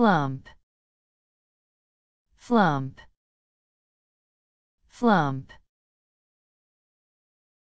flump. Flump. Flump.